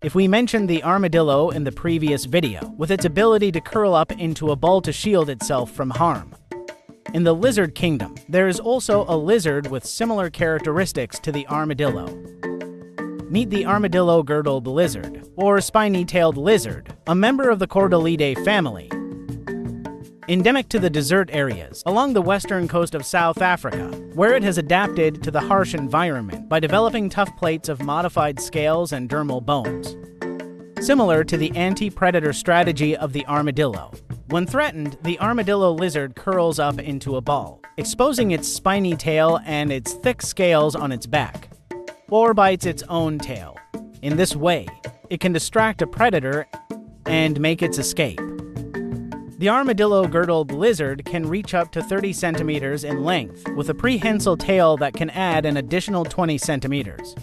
If we mentioned the armadillo in the previous video, with its ability to curl up into a ball to shield itself from harm. In the lizard kingdom, there is also a lizard with similar characteristics to the armadillo. Meet the armadillo-girdled lizard, or spiny-tailed lizard, a member of the Cordylidae family. Endemic to the desert areas along the western coast of South Africa, where it has adapted to the harsh environment by developing tough plates of modified scales and dermal bones. Similar to the anti-predator strategy of the armadillo, when threatened, the armadillo lizard curls up into a ball, exposing its spiny tail and its thick scales on its back, or bites its own tail. In this way, it can distract a predator and make its escape. The armadillo-girdled lizard can reach up to 30 centimeters in length, with a prehensile tail that can add an additional 20 centimeters.